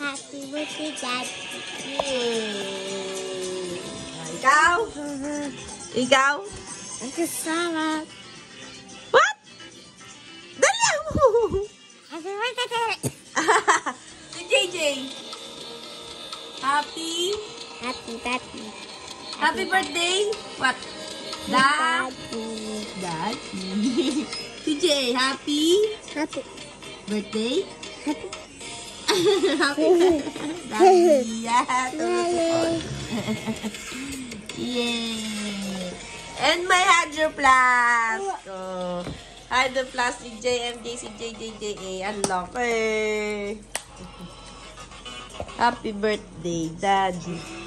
Happy birthday, Daddy. Yay! Ah, ikaw? Ikaw? Ang sarap. What? Dali mo! Happy birthday, Daddy. si JJ. Happy? Happy birthday. Happy birthday? What? Dad? Daddy. Daddy. CJ, happy Happy. birthday? Happy. Yay! And my hydroplast! Oh. Hydroplast, CJM, JCJ, JJA, unlock. Hey! Happy birthday, Daddy!